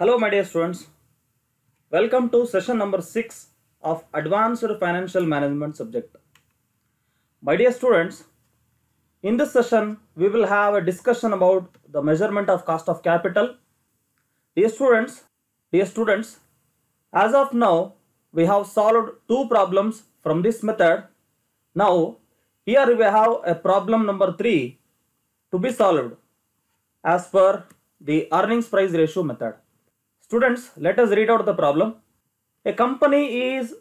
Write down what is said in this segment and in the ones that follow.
Hello, my dear students. Welcome to session number 6 of Advanced Financial Management subject. My dear students, in this session, we will have a discussion about the measurement of cost of capital. Dear students, dear students, as of now, we have solved two problems from this method. Now, here we have a problem number 3 to be solved as per the earnings price ratio method. Students, let us read out the problem. A company is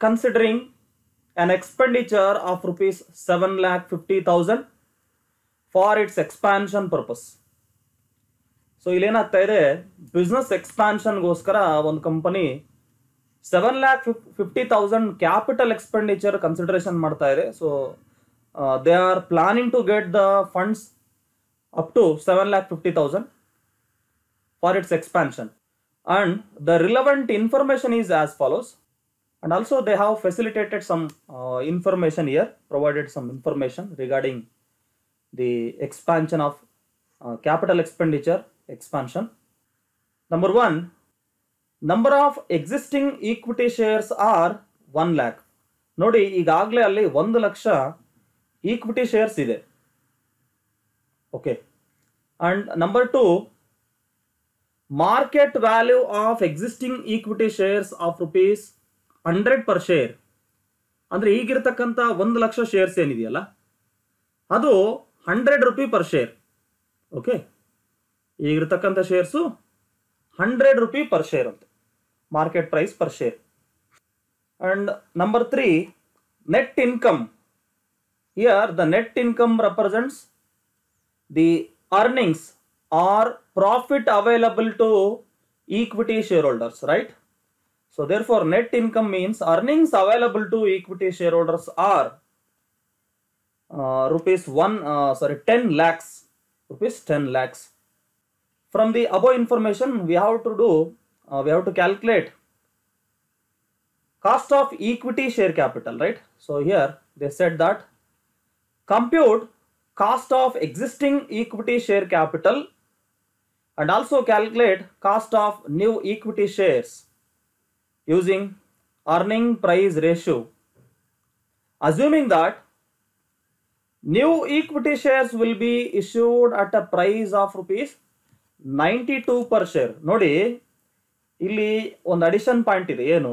considering an expenditure of rupees 7 lakh 50,000 for its expansion purpose. So ಇಲ್ಲೇನಾಗ್ತಾ ಇದೆ business ಎಕ್ಸ್ಪಾನ್ಷನ್ಗೋಸ್ಕರ ಒಂದು company seven lakh fifty thousand capital expenditure consideration ಮಾಡ್ತಾ ಇದೆ so they are planning to get the funds up to 7 lakh 50,000 for its expansion. And the relevant information is as follows. And also they have facilitated some uh, information here, provided some information regarding the expansion of uh, capital expenditure expansion. Number one, number of existing equity shares are 1 lakh. ನೋಡಿ ಈಗಾಗಲೇ ಅಲ್ಲಿ ಒಂದು lakh equity shares ಇದೆ okay and number two Market value of existing equity shares of rupees 100 per share. ಅಂದ್ರೆ ಈಗಿರ್ತಕ್ಕಂಥ ಒಂದು lakh shares ಏನಿದೆಯಲ್ಲ, ಅದು hundred rupee per share okay ಈಗಿರ್ತಕ್ಕಂಥ shares hundred rupee per share ಅಂತ. Market price per share and number three net income year the net income represents the earnings. Or profit available to equity shareholders right? So therefore net income means earnings available to equity shareholders are uh, rupees 1 uh, sorry 10 lakhs rupees 10 lakhs. From the above information we have to do uh, we have to calculate cost of equity share capital right? So here they said that compute cost of existing equity share capital and also calculate cost of new equity shares using earning price ratio assuming that new equity shares will be issued at a price of rupees 92 per share Nodi, illi ಒಂದು addition point ಇದೆ ಏನು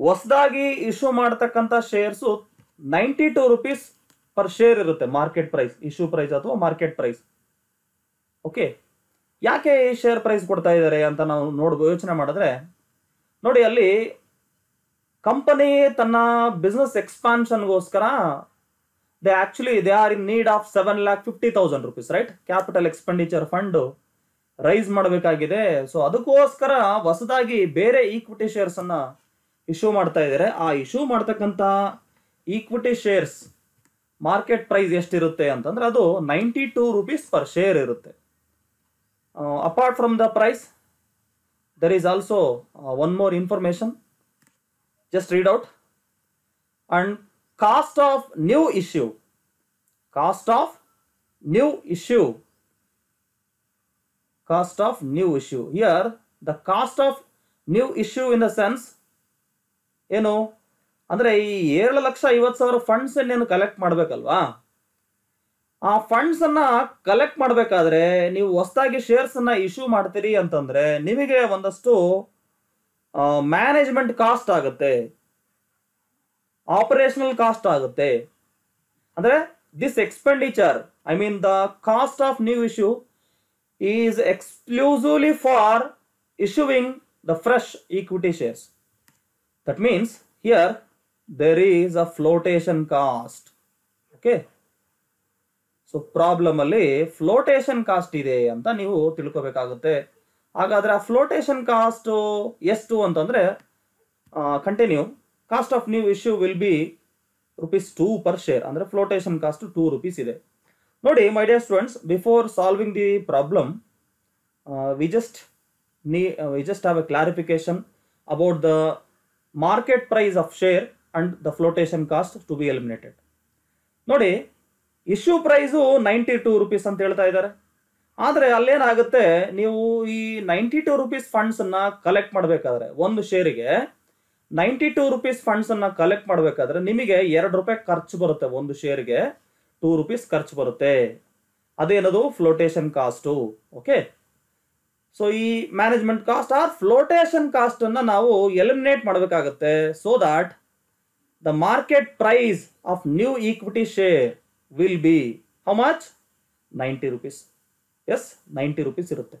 ಹೊಸದಾಗಿ issue shares ninety two rupees per share ಇರುತ್ತೆ market price issue price ಅಥವಾ market price okay ಯಾಕೆ ಈ share price ಕೊಡ್ತಾ ಇದ್ದಾರೆ ಅಂತ ನಾವು ನೋಡ್ಬೋದು ಯೋಚನೆ ಮಾಡಿದ್ರೆ, ನೋಡಿ ಅಲ್ಲಿ ಕಂಪನಿ ತನ್ನ business ಎಕ್ಸ್ಪಾನ್ಷನ್ಗೋಸ್ಕರ they actually they are in need of seven lakh fifty thousand rupees right capital expenditure fund raise ಮಾಡಬೇಕಾಗಿದೆ. ಸೊ ಅದಕ್ಕೋಸ್ಕರ ಹೊಸದಾಗಿ ಬೇರೆ ಈಕ್ವಿಟಿ ಶೇರ್ಸ್ ಅನ್ನ ಇಶ್ಯೂ ಮಾಡ್ತಾ ಇದ್ದಾರೆ. ಆ ಇಶ್ಯೂ ಮಾಡ್ತಕ್ಕಂಥ ಈಕ್ವಿಟಿ ಶೇರ್ಸ್ ಮಾರ್ಕೆಟ್ ಪ್ರೈಸ್ ಎಷ್ಟಿರುತ್ತೆ ಅಂತಂದ್ರೆ ಅದು ninety two rupees per share ಇರುತ್ತೆ. apart from the price there is also one more information just read out and cost of new issue cost of new issue cost of new issue here the cost of new issue in the sense ಏನು ಅಂದ್ರೆ ಈ ಏಳು ಲಕ್ಷ ಐವತ್ತು ಸಾವಿರ funds ಇನ್ನೇನು collect ಮಾಡ್ಬೇಕಲ್ವಾ ಆ funds ಅನ್ನ collect ಮಾಡಬೇಕಾದ್ರೆ ನೀವು ಹೊಸದಾಗಿ ಶೇರ್ಸ್ ಅನ್ನ ಇಶ್ಯೂ ಮಾಡ್ತೀರಿ ಅಂತಂದ್ರೆ ನಿಮಗೆ ಒಂದಷ್ಟು ಮ್ಯಾನೇಜ್ಮೆಂಟ್ ಕಾಸ್ಟ್ ಆಗುತ್ತೆ. ಆಪರೇಷನಲ್ ಕಾಸ್ಟ್ ಆಗುತ್ತೆ. ಅಂದ್ರೆ this expenditure I mean the cost of new issue is exclusively for issuing the fresh equity shares that means here there is a flotation cost okay? So problem ಅಲ್ಲಿ flotation cost ಇದೆ ಅಂತ ನೀವು ತಿಳ್ಕೊಬೇಕಾಗುತ್ತೆ. ಹಾಗಾದ್ರೆ ಆ flotation cost ಎಷ್ಟು ಅಂತಂದ್ರೆ continue cost of new issue will be rupees two per share ಅಂದ್ರೆ flotation cost two rupees ಇದೆ. ನೋಡಿ my dear students before solving the problem we just ನೀ we just have a clarification about the market price of share and the flotation cost to be eliminated ನೋಡಿ issue price ninety two rupees ಅಂತ ಹೇಳ್ತಾ ಇದ್ದಾರೆ. ಆದರೆ ಅಲ್ಲೇನಾಗುತ್ತೆ, ನೀವು ಈ ninety two rupees ಫಂಡ್ಸನ್ನು ಕಲೆಕ್ಟ್ ಮಾಡಬೇಕಾದ್ರೆ, ಒಂದು ಶೇರಿಗೆ ನೈಂಟಿ ಟೂ ರುಪೀಸ್ ಫಂಡ್ಸನ್ನು ಕಲೆಕ್ಟ್ ಮಾಡಬೇಕಾದ್ರೆ ನಿಮಗೆ ಎರಡು ರೂಪಾಯಿ ಖರ್ಚು ಬರುತ್ತೆ ಒಂದು ಶೇರ್ಗೆ ಟೂ ರುಪೀಸ್ ಖರ್ಚು ಬರುತ್ತೆ. ಅದೇನದು? ಫ್ಲೋಟೇಷನ್ ಕಾಸ್ಟು ಓಕೆ ಸೊ ಈ management cost or flotation cost ಅನ್ನ ನಾವು ಎಲಿಮಿನೇಟ್ ಮಾಡಬೇಕಾಗುತ್ತೆ so that the market price of new equity share will be how much ninety rupees is ninety rupees ಇರುತ್ತೆ.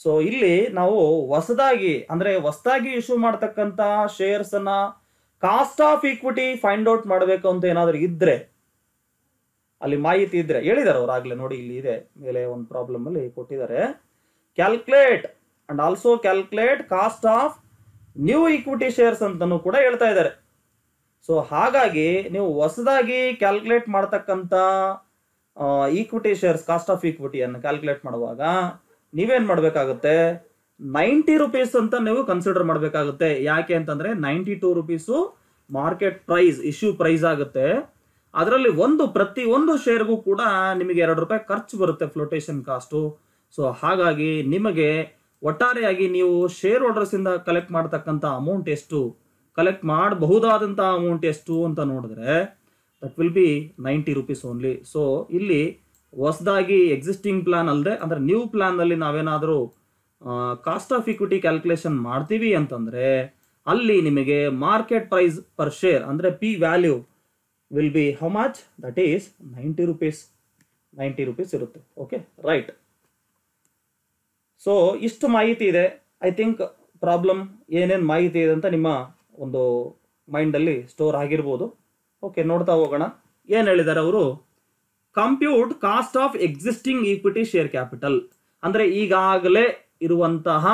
ಸೊ ಇಲ್ಲಿ ನಾವು ಹೊಸದಾಗಿ, ಅಂದರೆ ಹೊಸದಾಗಿ ಇಶ್ಯೂ ಮಾಡ್ತಕ್ಕಂಥ ಶೇರ್ಸ್ ಅನ್ನ cost of equity find out ಮಾಡಬೇಕು ಅಂತ ಏನಾದರೂ ಇದ್ದರೆ ಅಲ್ಲಿ ಮಾಹಿತಿ ಇದ್ರೆ ಹೇಳಿದ್ದಾರೆ ಅವ್ರು ಆಗ್ಲೇ ನೋಡಿ, ಇಲ್ಲಿ ಇದೆ, ಮೇಲೆ ಒಂದು ಪ್ರಾಬ್ಲಮ್ ಅಲ್ಲಿ ಕೊಟ್ಟಿದ್ದಾರೆ. Calculate and also calculate cost of new equity shares ಅಂತಲೂ ಕೂಡ ಹೇಳ್ತಾ ಇದ್ದಾರೆ. ಸೊ ಹಾಗಾಗಿ ನೀವು ಹೊಸದಾಗಿ ಕ್ಯಾಲ್ಕುಲೇಟ್ ಮಾಡ್ತಕ್ಕಂಥ ಈಕ್ವಿಟಿ ಶೇರ್ಸ್ ಕಾಸ್ಟ್ ಆಫ್ ಈಕ್ವಿಟಿಯನ್ನು ಕ್ಯಾಲ್ಕುಲೇಟ್ ಮಾಡುವಾಗ ನೀವೇನು ಮಾಡಬೇಕಾಗುತ್ತೆ? ನೈಂಟಿ ರುಪೀಸ್ ಅಂತ ನೀವು ಕನ್ಸಿಡರ್ ಮಾಡಬೇಕಾಗುತ್ತೆ. ಯಾಕೆ ಅಂತಂದ್ರೆ ninety two rupees market price issue price ಆಗುತ್ತೆ. ಅದರಲ್ಲಿ ಒಂದು, ಪ್ರತಿ ಒಂದು ಶೇರ್ಗೂ ಕೂಡ ನಿಮಗೆ ಎರಡು ರೂಪಾಯಿ ಖರ್ಚು ಬರುತ್ತೆ ಫ್ಲೋಟೇಷನ್ ಕಾಸ್ಟು ಸೊ ಹಾಗಾಗಿ ನಿಮಗೆ ಒಟ್ಟಾರೆಯಾಗಿ ನೀವು ಶೇರ್ ಹೋಲ್ಡರ್ಸ್ ಇಂದ ಕಲೆಕ್ಟ್ ಮಾಡ್ತಕ್ಕಂಥ ಅಮೌಂಟ್ ಎಷ್ಟು? ಕಲೆಕ್ಟ್ ಮಾಡಬಹುದಾದಂತಹ ಅಮೌಂಟ್ ಎಷ್ಟು ಅಂತ ನೋಡಿದ್ರೆ that will be ninety rupees only so ಇಲ್ಲಿ ಹೊಸದಾಗಿ ಎಕ್ಸಿಸ್ಟಿಂಗ್ ಪ್ಲಾನ್ ಅಲ್ಲದೆ ಅಂದರೆ ನ್ಯೂ ಪ್ಲಾನ್ನಲ್ಲಿ ನಾವೇನಾದರೂ ಕಾಸ್ಟ್ ಆಫ್ ಇಕ್ವಿಟಿ ಕ್ಯಾಲ್ಕುಲೇಷನ್ ಮಾಡ್ತೀವಿ ಅಂತಂದರೆ, ಅಲ್ಲಿ ನಿಮಗೆ ಮಾರ್ಕೆಟ್ ಪ್ರೈಸ್ ಪರ್ ಶೇರ್ ಅಂದರೆ P value will be how much that is ninety rupees ninety rupees ಇರುತ್ತೆ. ಓಕೆ ರೈಟ್ ಸೊ ಇಷ್ಟು ಮಾಹಿತಿ ಇದೆ. ಐ ಥಿಂಕ್ ಪ್ರಾಬ್ಲಮ್ ಏನೇನು ಮಾಹಿತಿ ಇದೆ ಅಂತ ನಿಮ್ಮ ಒಂದು ಮೈಂಡಲ್ಲಿ ಸ್ಟೋರ್ ಆಗಿರ್ಬೋದು. ಓಕೆ, ನೋಡ್ತಾ ಹೋಗೋಣ. ಏನು ಹೇಳಿದ್ದಾರೆ ಅವರು? Compute cost of existing equity share capital. ಅಂದರೆ ಈಗಾಗಲೇ ಇರುವಂತಹ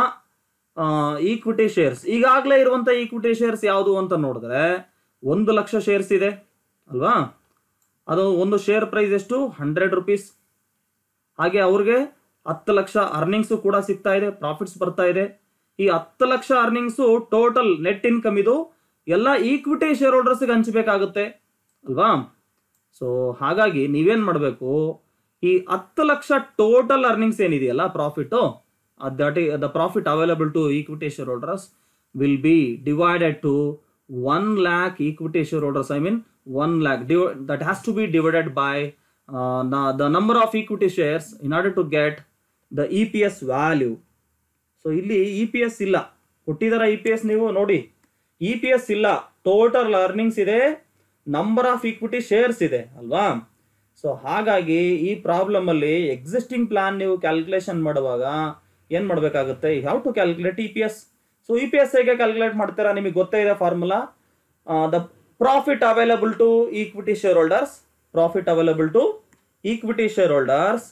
ಈಕ್ವಿಟಿ ಶೇರ್ಸ್. ಈಗಾಗಲೇ ಇರುವಂಥ ಈಕ್ವಿಟಿ ಶೇರ್ಸ್ ಯಾವುದು ಅಂತ ನೋಡಿದ್ರೆ ಒಂದು ಲಕ್ಷ ಶೇರ್ಸ್ ಇದೆ, ಅಲ್ವಾ? ಅದು ಒಂದು ಶೇರ್ ಪ್ರೈಸ್ ಎಷ್ಟು? Hundred rupees. ಹಾಗೆ ಅವ್ರಿಗೆ ಹತ್ತು ಲಕ್ಷ ಅರ್ನಿಂಗ್ಸು ಕೂಡ ಸಿಗ್ತಾ ಇದೆ ಪ್ರಾಫಿಟ್ಸ್ ಬರ್ತಾ ಇದೆ. ಈ ಹತ್ತು ಲಕ್ಷ ಅರ್ನಿಂಗ್ಸು ಟೋಟಲ್ ನೆಟ್ ಇನ್ಕಮ್ ಇದು ಎಲ್ಲ ಈಕ್ವಿಟಿ ಶೇರ್ ಹೋಲ್ಡರ್ಸ್ಗೆ ಹಂಚಬೇಕಾಗುತ್ತೆ, ಅಲ್ವಾ? ಸೊ ಹಾಗಾಗಿ ನೀವೇನು ಮಾಡಬೇಕು? ಈ ಹತ್ತು ಲಕ್ಷ ಟೋಟಲ್ ಅರ್ನಿಂಗ್ಸ್ ಏನಿದೆಯಲ್ಲ profit that the profit available to equity share holders will be divided to one lakh equity share holders I mean one lakh that has to be divided by the number of equity shares in order to get the E P S value so ಇಲ್ಲಿ E P S ಇಲ್ಲ. ಕೊಟ್ಟಿದಾರ E P S ನೀವು ನೋಡಿ. E P S ಇಲ್ಲ. Total earnings ಇದೆ. Number of equity shares ಇದೆ, ಅಲ್ವಾ? So ಹಾಗಾಗಿ ಈ ಪ್ರಾಬ್ಲಮ್ ಅಲ್ಲಿ ಎಕ್ಸಿಸ್ಟಿಂಗ್ ಪ್ಲಾನ್ ನೀವು ಕ್ಯಾಲ್ಕುಲೇಷನ್ ಮಾಡುವಾಗ ಏನ್ ಮಾಡಬೇಕಾಗುತ್ತೆ? How to calculate E P S so E P S ಹೇಗೆ ಕ್ಯಾಲ್ಕುಲೇಟ್ ಮಾಡ್ತೀರಾ? ನಿಮಗೆ ಗೊತ್ತೇ ಇದೆ formula the profit available to equity share holders profit available to equity share holders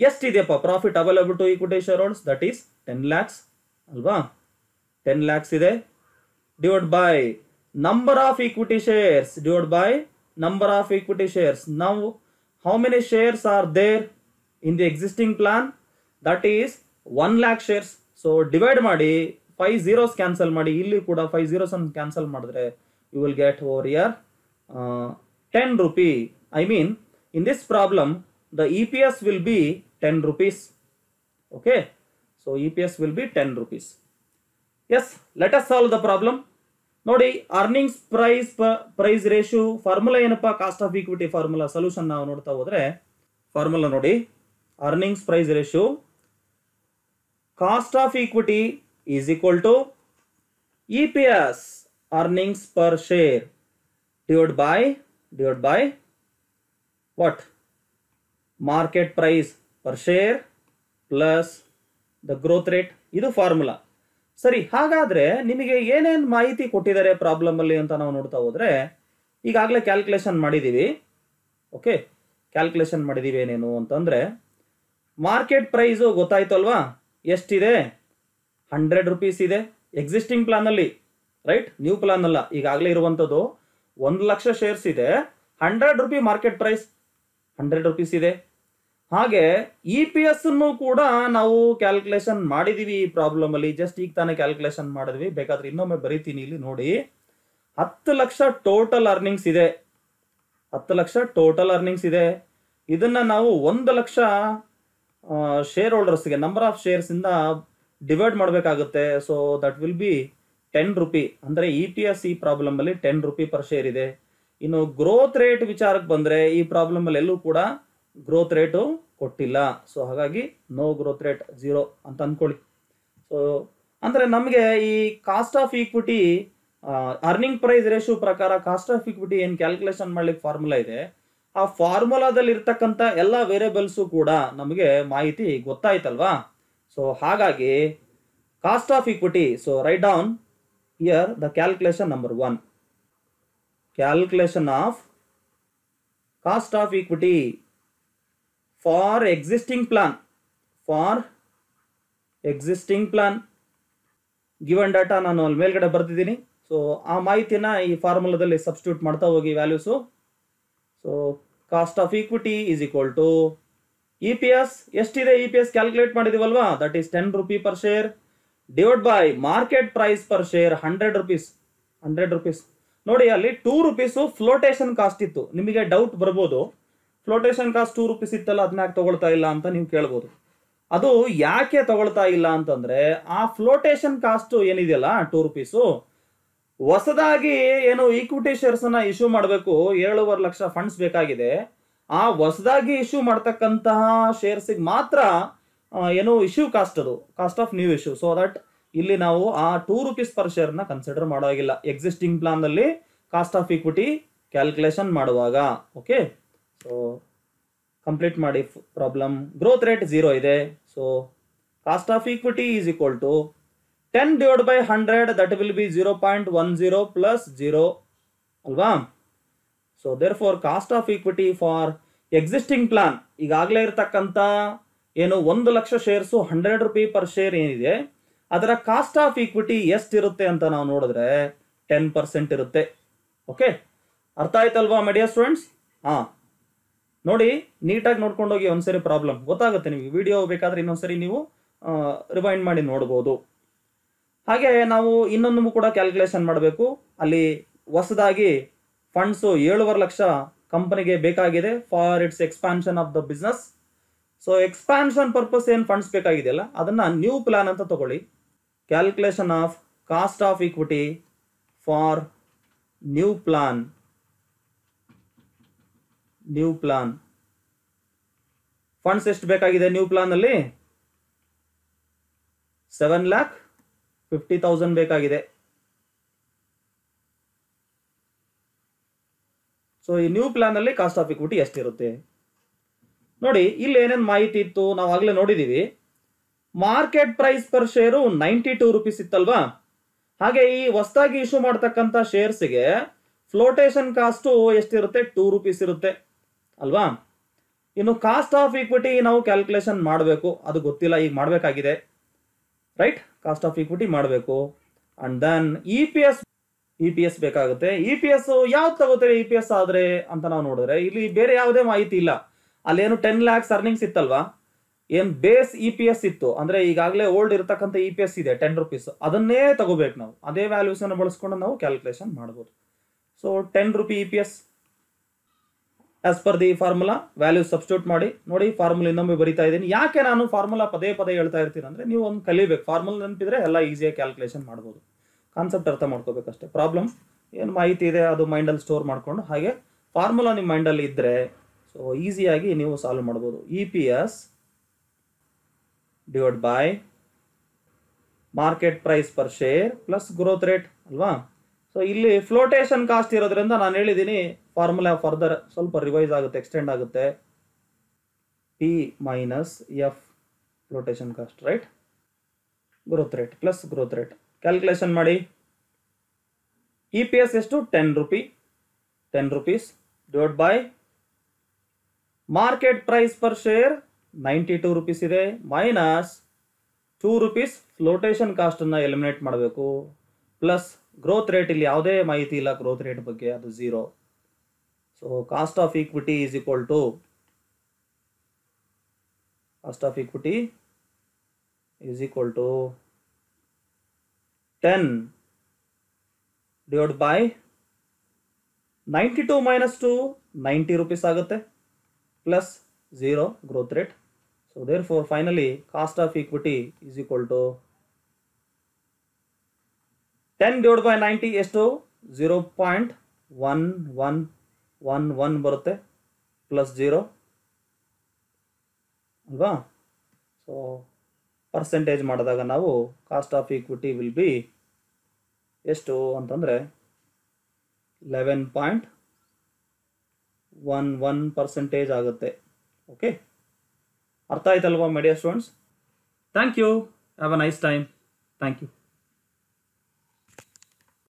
ಎಷ್ಟಿದೆಯಪ್ಪ profit available to equity share holders that is ten lakhs ಅಲ್ವಾ? Ten lakhs ಇದೆ. Divide by number of equity shares divide by number of equity shares ನಾವು how many shares are there in the existing plan that is one lakh shares so divide ಮಾಡಿ five zeros cancel ಮಾಡಿ, ಇಲ್ಲಿ ಕೂಡ five zeros ಅನ್ನು cancel ಮಾಡಿದ್ರೆ you will get over here ten rupee I mean in this problem will be ten rupees okay so E P S will be ten rupees yes let us solve the problem ನೋಡಿ earnings price price ratio formula ಏನಪ್ಪ cost of equity formula solution ನಾವು ನೋಡ್ತಾ ಹೋದ್ರೆ formula ನೋಡಿ earnings price ratio cost of equity is equal to E P S earnings per share divide by divide by what market price per share plus the growth rate ಇದು formula ಸರಿ, ಹಾಗಾದ್ರೆ ನಿಮಗೆ ಏನೇನು ಮಾಹಿತಿ ಕೊಟ್ಟಿದ್ದಾರೆ ಪ್ರಾಬ್ಲಮ್ ಅಲ್ಲಿ ಅಂತ ನಾವು ನೋಡ್ತಾ ಹೋದ್ರೆ, ಈಗಾಗಲೇ ಕ್ಯಾಲ್ಕುಲೇಷನ್ ಮಾಡಿದ್ದೀವಿ ಓಕೆ ಕ್ಯಾಲ್ಕುಲೇಷನ್ ಮಾಡಿದ್ದೀವಿ ಏನೇನು ಅಂತಂದ್ರೆ ಮಾರ್ಕೆಟ್ ಪ್ರೈಸು ಗೊತ್ತಾಯ್ತು ಅಲ್ವಾ? ಎಷ್ಟಿದೆ? ಹಂಡ್ರೆಡ್ ರುಪೀಸ್ ಇದೆ. ಎಕ್ಸಿಸ್ಟಿಂಗ್ ಪ್ಲಾನಲ್ಲಿ ರೈಟ್ ನ್ಯೂ ಪ್ಲಾನ್ ಅಲ್ಲ. ಈಗಾಗಲೇ ಇರುವಂಥದ್ದು ಒಂದು ಲಕ್ಷ ಶೇರ್ಸ್ ಇದೆ. Hundred rupee market price hundred rupees ಇದೆ. ಹಾಗೆ ಇ ಪಿ ಎಸ್ ಅನ್ನು ಕೂಡ ನಾವು ಕ್ಯಾಲ್ಕುಲೇಷನ್ ಮಾಡಿದೀವಿ ಈ ಪ್ರಾಬ್ಲಮ್ ಅಲ್ಲಿ. ಜಸ್ಟ್ ಈಗ ತಾನೇ ಕ್ಯಾಲ್ಕುಲೇಷನ್ ಮಾಡಿದ್ವಿ. ಬೇಕಾದ್ರೆ ಇನ್ನೊಮ್ಮೆ ಬರೀತೀನಿ ಇಲ್ಲಿ ನೋಡಿ. ಹತ್ತು ಲಕ್ಷ ಟೋಟಲ್ ಅರ್ನಿಂಗ್ಸ್ ಇದೆ. ಹತ್ತು ಲಕ್ಷ ಟೋಟಲ್ ಅರ್ನಿಂಗ್ಸ್ ಇದೆ. ಇದನ್ನ ನಾವು ಒಂದು ಲಕ್ಷ ಶೇರ್ ಹೋಲ್ಡರ್ಸ್ಗೆ ನಂಬರ್ ಆಫ್ ಶೇರ್ಸ್ ಇಂದ ಡಿವೈಡ್ ಮಾಡಬೇಕಾಗುತ್ತೆ. So that will be ten rupee ಅಂದರೆ ಇ ಪಿ ಎಸ್ ಈ ಪ್ರಾಬ್ಲಮಲ್ಲಿ ಟೆನ್ ರುಪಿ ಪರ್ ಶೇರ್ ಇದೆ. ಇನ್ನು ಗ್ರೋತ್ ರೇಟ್ ವಿಚಾರಕ್ಕೆ ಬಂದರೆ ಈ ಪ್ರಾಬ್ಲಮ್ ಅಲ್ಲಿ ಎಲ್ಲೂ ಕೂಡ ಗ್ರೋತ್ ರೇಟು ಕೊಟ್ಟಿಲ್ಲ. ಸೊ ಹಾಗಾಗಿ ನೋ ಗ್ರೋತ್ ರೇಟ್ ಜೀರೋ ಅಂತ ಅಂದ್ಕೊಳ್ಳಿ ಸೊ ಅಂದರೆ ನಮಗೆ ಈ cost of equity earning price ratio ಪ್ರಕಾರ ಕಾಸ್ಟ್ ಆಫ್ ಈಕ್ವಿಟಿ ಏನು ಕ್ಯಾಲ್ಕುಲೇಷನ್ ಮಾಡ್ಲಿಕ್ಕೆ ಫಾರ್ಮುಲಾ ಇದೆ. ಆ ಫಾರ್ಮುಲಾದಲ್ಲಿ ಇರ್ತಕ್ಕಂಥ ಎಲ್ಲ ವೇರಿಯಬಲ್ಸು ಕೂಡ ನಮಗೆ ಮಾಹಿತಿ ಗೊತ್ತಾಯ್ತಲ್ವಾ? ಸೊ ಹಾಗಾಗಿ cost of equity so write down here the calculation number one calculation of cost of equity for existing plan for existing plan given data ನಾನು ಅಲ್ಲಿ ಮೇಲ್ಗಡೆ ಬರ್ತಿದ್ದೀನಿ ಸೊ ಆ ಮಾಹಿತಿನ ಈ ಫಾರ್ಮುಲಾದಲ್ಲಿ ಸಬ್ಸ್ಟಿಟ್ಯೂಟ್ ಮಾಡ್ತಾ ಹೋಗಿ values so cost of equity is equal to E P S ಎಷ್ಟಿದೆ E P S calculate ಮಾಡಿದೀವಲ್ವಾ? That is ten rupee per share divide by market price per share hundred rupees hundred rupees ನೋಡಿ, ಅಲ್ಲಿ two rupees flotation cost ಇತ್ತು. ನಿಮಗೆ doubt ಬರ್ಬೋದು. Flotation cost two rupees ಇತ್ತಲ್ಲ ಅದನ್ನ ತಗೊಳ್ತಾ ಇಲ್ಲ ಅಂತ ನೀವು ಕೇಳ್ಬೋದು. ಅದು ಯಾಕೆ ತಗೊಳ್ತಾ ಇಲ್ಲ ಅಂತಂದ್ರೆ, ಆ ಫ್ಲೋಟೇಷನ್ ಕಾಸ್ಟ್ ಏನಿದೆಯಲ್ಲ ಟೂ ರುಪೀಸು ಹೊಸದಾಗಿ ಏನು ಈಕ್ವಿಟಿ ಶೇರ್ಸ್ ಅನ್ನ ಇಶ್ಯೂ ಮಾಡಬೇಕು, ಏಳುವರೆ ಲಕ್ಷ ಫಂಡ್ಸ್ ಬೇಕಾಗಿದೆ. ಆ ಹೊಸದಾಗಿ ಇಶ್ಯೂ ಮಾಡ್ತಕ್ಕಂತಹ ಶೇರ್ಸಿಗೆ ಮಾತ್ರ ಏನು ಇಶ್ಯೂ ಕಾಸ್ಟ್ ಅದು cost of new issue so that ಇಲ್ಲಿ ನಾವು ಆ ಟೂ ರುಪೀಸ್ ಪರ್ ಶೇರ್ನ ಕನ್ಸಿಡರ್ ಮಾಡೋ ಎಕ್ಸಿಸ್ಟಿಂಗ್ ಪ್ಲಾನ್ದಲ್ಲಿ ಕಾಸ್ಟ್ ಆಫ್ ಈಕ್ವಿಟಿ ಕ್ಯಾಲ್ಕುಲೇಷನ್ ಮಾಡುವಾಗ ಓಕೆ ಸೊ ಕಂಪ್ಲೀಟ್ ಮಾಡಿ ಪ್ರಾಬ್ಲಮ್ ಗ್ರೋತ್ ರೇಟ್ ಝೀರೋ ಇದೆ. So cost of equity is equal to ten divide by hundred that will be zero point one zero plus zero ಅಲ್ವಾ? So therefore cost of equity for existing plan ಈಗಾಗಲೇ ಇರತಕ್ಕಂಥ ಏನು ಒಂದು lakh shares hundred rupee per share ಏನಿದೆ, ಅದರ cost of equity ಎಷ್ಟಿರುತ್ತೆ ಅಂತ ನಾವು ನೋಡಿದ್ರೆ ಟೆನ್ ಪರ್ಸೆಂಟ್ ಇರುತ್ತೆ. ಓಕೆ ಅರ್ಥ ಆಯ್ತಲ್ವಾ ಮೀಡಿಯಾ ಸ್ಟೂಡೆಂಟ್ಸ್ ಹಾಂ. ನೋಡಿ, ನೀಟಾಗಿ ನೋಡ್ಕೊಂಡು ಹೋಗಿ ಒಂದ್ಸರಿ ಪ್ರಾಬ್ಲಮ್ ಗೊತ್ತಾಗುತ್ತೆ ನಿಮಗೆ. ವಿಡಿಯೋ ಬೇಕಾದ್ರೆ ಇನ್ನೊಂದ್ಸರಿ ನೀವು ರಿವೈಂಡ್ ಮಾಡಿ ನೋಡ್ಬೋದು. ಹಾಗೆ ನಾವು ಇನ್ನೊಂದು ಕೂಡ ಕ್ಯಾಲ್ಕುಲೇಷನ್ ಮಾಡಬೇಕು. ಅಲ್ಲಿ ಹೊಸದಾಗಿ ಫಂಡ್ಸು ಏಳುವರೆ ಲಕ್ಷ ಕಂಪನಿಗೆ ಬೇಕಾಗಿದೆ for its expansion of the business so expansion purpose ಏನು ಫಂಡ್ಸ್ ಬೇಕಾಗಿದೆಯಲ್ಲ ಅದನ್ನ ನ್ಯೂ ಪ್ಲಾನ್ ಅಂತ ತಗೊಳ್ಳಿ. Calculation of cost of equity for new plan new plan funds ಎಷ್ಟು ಬೇಕಾಗಿದೆ ನ್ಯೂ ಪ್ಲಾನ್ ಅಲ್ಲಿ? ಸೆವೆನ್ ಲ್ಯಾಕ್ ಫಿಫ್ಟಿ ತೌಸಂಡ್ ಬೇಕಾಗಿದೆ. ಸೊ ಈ ನ್ಯೂ ಪ್ಲಾನ್ ಅಲ್ಲಿ ಕಾಸ್ಟ್ ಆಫ್ ಇಕ್ವಿಟಿ ಎಷ್ಟಿರುತ್ತೆ? ನೋಡಿ, ಇಲ್ಲಿ ಏನೇನು ಮಾಹಿತಿ ಇತ್ತು? ನಾವು ಆಗಲೇ ನೋಡಿದೀವಿ. Market price per share ninety two rupees ಇತ್ತಲ್ವಾ? ಹಾಗೆ ಈ ಹೊಸದಾಗಿ ಇಶ್ಯೂ ಮಾಡ್ತಕ್ಕಂಥ ಶೇರ್ಸ್ಗೆ ಫ್ಲೋಟೇಷನ್ ಕಾಸ್ಟು ಎಷ್ಟಿರುತ್ತೆ? ಟೂ ರುಪೀಸ್ ಇರುತ್ತೆ. ಅಲ್ವಾ? ಇನ್ನು ಕಾಸ್ಟ್ ಆಫ್ ಈಕ್ವಿಟಿ ನಾವು ಕ್ಯಾಲ್ಕುಲೇಷನ್ ಮಾಡಬೇಕು. ಅದು ಗೊತ್ತಿಲ್ಲ, ಈಗ ಮಾಡಬೇಕಾಗಿದೆ. ರೈಟ್ ಕಾಸ್ಟ್ ಆಫ್ ಈಕ್ವಿಟಿ ಮಾಡಬೇಕು. And then E P S E P S ಬೇಕಾಗುತ್ತೆ. ಇ ಪಿ ಎಸ್ ಯಾವ್ದು ತಗೋತಾರೆ ಇ ಪಿ ಎಸ್ ಆದ್ರೆ ಅಂತ ನಾವು ನೋಡಿದ್ರೆ, ಇಲ್ಲಿ ಬೇರೆ ಯಾವುದೇ ಮಾಹಿತಿ ಇಲ್ಲ. ಅಲ್ಲೇನು ಟೆನ್ ಲ್ಯಾಕ್ಸ್ ಅರ್ನಿಂಗ್ಸ್ ಇತ್ತಲ್ವಾ? ಏನ್ ಬೇಸ್ ಇ ಪಿ ಎಸ್ ಇತ್ತು. ಅಂದ್ರೆ ಈಗಾಗಲೇ ಓಲ್ಡ್ ಇರತಕ್ಕಂಥ ಇ ಪಿ ಎಸ್ ಇದೆ ಟೆನ್ ರುಪೀಸ್ ಅದನ್ನೇ ತಗೋಬೇಕು ನಾವು. ಅದೇ ವ್ಯಾಲ್ಯೂಸ್ ಅನ್ನು ಬಳಸ್ಕೊಂಡು ನಾವು ಕ್ಯಾಲ್ಕುಲೇಷನ್ ಮಾಡ್ಬೋದು. So ten rupee E P S as per the formula value substitute ಮಾಡಿ, ನೋಡಿ ಫಾರ್ಮುಲಾ ಇನ್ನೊಮ್ಮೆ ಬರಿತಾ ಇದ್ದೀನಿ. ಯಾಕೆ ನಾನು ಫಾರ್ಮುಲಾ ಪದೇ ಪದೇ ಹೇಳ್ತಾ ಇರ್ತೀನಿ ಅಂದರೆ, ನೀವು ಒಂದು ಕಲಿಬೇಕು. ಫಾರ್ಮುಲಾ ನೆನಪಿದ್ರೆ ಎಲ್ಲ ಈಸಿಯಾಗಿ ಕ್ಯಾಲ್ಕುಲೇಷನ್ ಮಾಡ್ಬೋದು. ಕಾನ್ಸೆಪ್ಟ್ ಅರ್ಥ ಮಾಡ್ಕೋಬೇಕಷ್ಟೇ ಪ್ರಾಬ್ಲಮ್ ಏನು ಮಾಹಿತಿ ಇದೆ, ಅದು ಮೈಂಡಲ್ಲಿ ಸ್ಟೋರ್ ಮಾಡಿಕೊಂಡು. ಹಾಗೆ ಫಾರ್ಮುಲಾ ನಿಮ್ಮ ಮೈಂಡಲ್ಲಿ ಇದ್ದರೆ ಸೊ ಈಸಿಯಾಗಿ ನೀವು ಸಾಲ್ವ್ ಮಾಡ್ಬೋದು. E P S divide by market price per share plus growth rate ಅಲ್ವಾ? ಸೊ ಇಲ್ಲಿ ಫ್ಲೋಟೇಷನ್ ಕಾಸ್ಟ್ ಇರೋದ್ರಿಂದ ನಾನು ಹೇಳಿದ್ದೀನಿ ಫಾರ್ಮುಲಾ ಫರ್ದರ್ ಸ್ವಲ್ಪ ರಿವೈಸ್ ಆಗುತ್ತೆ ಎಕ್ಸ್ಟೆಂಡ್ ಆಗುತ್ತೆ. P minus F flotation cost right growth rate plus growth rate calculation ಮಾಡಿ. E P S ಎಷ್ಟು? Ten rupee ten rupees divide by market price per share ninety two rupees ಇದೆ minus two rupees flotation ಕಾಸ್ಟನ್ನು eliminate ಮಾಡಬೇಕು. Plus growth rate ಇಲ್ಲಿ ಯಾವುದೇ ಮಾಹಿತಿ ಇಲ್ಲ. Growth rate ಬಗ್ಗೆ ಅದು zero so cost of equity is equal to cost of equity is equal to ten divide by ninety two minus two ninety rupees ಆಗುತ್ತೆ. Plus zero growth rate so therefore finally cost of equity is equal to 10 divided by 90 ಎಷ್ಟು zero point one one one one ಬರುತ್ತೆ plus zero ಅಲ್ವಾ so percentage ಮಾಡಿದಾಗ ನಾವು cost of equity will be ಎಷ್ಟು ಅಂತಂದರೆ eleven point one one percentage ಆಗುತ್ತೆ. Okay ಅರ್ಥ ಆಯ್ತಲ್ವಾ my dear students thank you have a nice time thank you